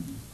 Mm-hmm.